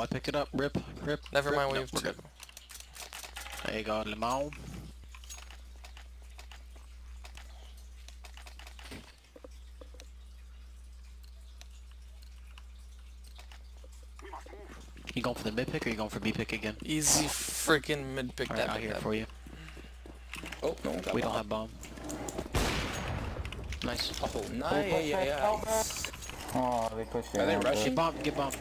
I pick it up. Rip. Rip. Never rip. mind, we've we're There you go, limon. You going for the mid pick or you going for B pick again? Easy freaking mid pick Right that. out here for you. Oh, no we bomb. We don't have bomb. Nice. Oh, nice. Oh, they pushed it. Are they rushing? Get bomb, get bomb.